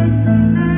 Let's